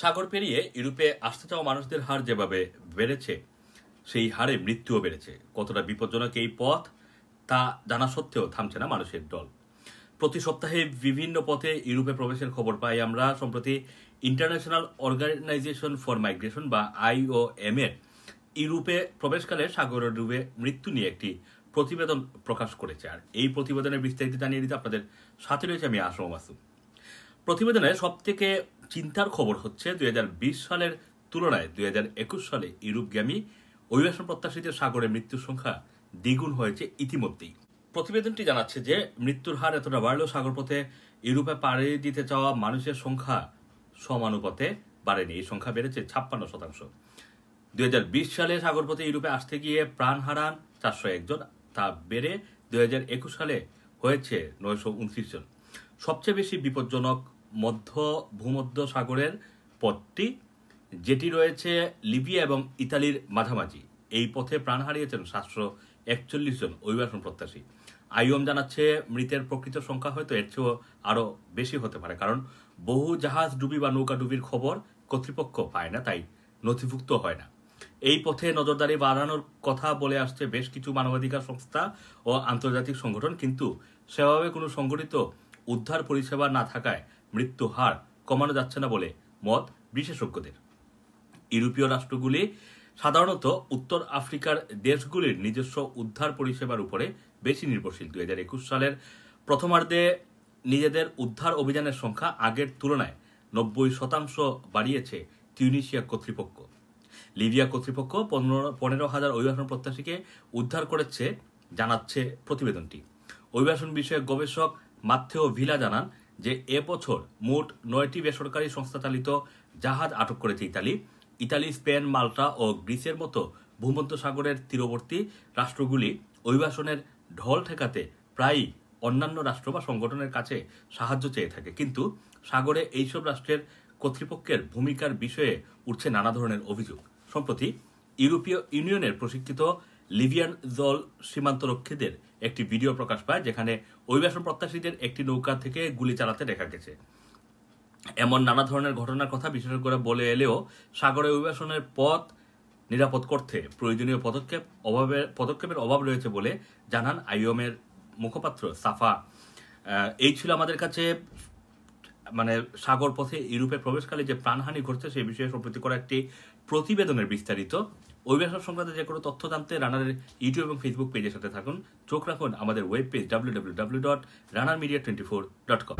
সাগর পেরিয়ে ইউরোপে আসতে চাওয়া মানুষদের হার যেভাবে বেড়েছে, সেই হারে মৃত্যুও বেড়েছে। কতটা বিপজ্জনক এই পথ, তা জানা সত্ত্বেও থামছে না মানুষের দল। প্রতি সপ্তাহে বিভিন্ন পথে ইউরোপে প্রবেশের খবর পাই আমরা, সম্প্রতি ইন্টারন্যাশনাল অর্গানাইজেশন ফর মাইগ্রেশন বা আইওএম এর ইউরোপে প্রবেশকালে সাগরে ডুবে মৃত্যু নিয়ে একটি প্রতিবেদন প্রকাশ করেছে। আর এই প্রতিবেদনের বিস্তারিত জানিয়ে দিতে আপনাদের সাথে রয়েছে আমি আসম মাসুম। প্রতিবেদনে সব থেকে চিন্তার খবর হচ্ছে দুই হাজার বিশ সালের তুলনায় দুই হাজার একুশ সালে ইউরোপগামী অভিবাসন প্রত্যাশীদের সাগরে মৃত্যুর সংখ্যা দ্বিগুণ হয়েছে ইতিমধ্যেই। প্রতিবেদনটি জানাচ্ছে যে মৃত্যুর হার এতটা বাড়লেও সাগরপথে ইউরোপে পাড়ি দিতে চাওয়া মানুষের সংখ্যা সমানুপাতে বাড়েনি। এই সংখ্যা বেড়েছে ছাপ্পান্ন শতাংশ। দুই হাজার বিশ সালে সাগরপথে ইউরোপে আসতে গিয়ে প্রাণ হারান চারশো একজন তা বেড়ে দুই হাজার একুশ সালে হয়েছে নয়শো উনত্রিশ জন। সবচেয়ে বেশি বিপজ্জনক মধ্য, ভূমধ্য সাগরের পথটি, যেটি রয়েছে লিবিয়া এবং ইতালির মাঝামাঝি। এই পথে প্রাণ হারিয়েছেন সাতশো একচল্লিশ জন অভিবাসন প্রত্যাশী। আইওম জানাচ্ছে, মৃতের প্রকৃত সংখ্যা হয়তো এর চেয়েও আরও বেশি হতে পারে, কারণ বহু জাহাজ ডুবি বা নৌকা ডুবির খবর কর্তৃপক্ষ পায় না, তাই নথিভুক্ত হয় না। এই পথে নজরদারি বাড়ানোর কথা বলে আসছে বেশ কিছু মানবাধিকার সংস্থা ও আন্তর্জাতিক সংগঠন, কিন্তু সেভাবে কোনো সংগঠিত উদ্ধার পরিষেবা না থাকায় মৃত্যু হার কমানো যাচ্ছে না বলে মত বিশেষজ্ঞদের। ইউরোপীয় রাষ্ট্রগুলি সাধারণত উত্তর আফ্রিকার দেশগুলির নিজস্ব উদ্ধার পরিষেবার উপরে বেশি নির্ভরশীল। দুই হাজার একুশ সালের প্রথমার্ধে নিজেদের উদ্ধার অভিযানের সংখ্যা আগের তুলনায় নব্বই শতাংশ বাড়িয়েছে তিউনিশিয়া কর্তৃপক্ষ। লিবিয়া কর্তৃপক্ষ পনেরো পনেরো হাজার অভিবাসন প্রত্যাশীকে উদ্ধার করেছে, জানাচ্ছে প্রতিবেদনটি। অভিবাসন বিষয়ক গবেষক মাথেও ভিলা জানান যে এবছর মোট নয়টি বেসরকারি সংস্থা চালিত জাহাজ আটক করেছে ইতালি। ইতালি, স্পেন, মাল্টা ও গ্রিসের মতো ভূমধ্য সাগরের তীরবর্তী রাষ্ট্রগুলি অভিবাসনের ঢল ঠেকাতে প্রায়ই অন্যান্য রাষ্ট্র বা সংগঠনের কাছে সাহায্য চেয়ে থাকে। কিন্তু সাগরে এইসব রাষ্ট্রের কর্তৃপক্ষের ভূমিকার বিষয়ে উঠছে নানা ধরনের অভিযোগ। সম্প্রতি ইউরোপীয় ইউনিয়নের প্রশিক্ষিত লিবিয়ান জল সীমান্তরক্ষীদের একটি ভিডিও প্রকাশ পায়, যেখানে অভিবাসন প্রত্যাশীদের একটি নৌকা থেকে গুলি চালাতে দেখা গেছে। এমন নানা ধরনের ঘটনার কথা বিশেষজ্ঞরা বলে এলেও সাগরে অভিবাসনের পথ নিরাপদ করতে প্রয়োজনীয় পদক্ষেপ অভাবের পদক্ষেপের অভাব রয়েছে বলে জানান আইওমের মুখপাত্র সাফা। এই ছিল আমাদের কাছে মানে সাগর পথে ইউরোপে প্রবেশকালে যে প্রাণহানি ঘটছে সেই বিষয়ে সম্প্রতি করা একটি প্রতিবেদনের বিস্তারিত। অভিবাসন সংক্রান্ত যে কোনো তথ্য জানতে রানারের ইউটিউব এবং ফেসবুক পেজের সাথে থাকুন। চোখ রাখুন আমাদের web page W W W dot runner media twenty four dot com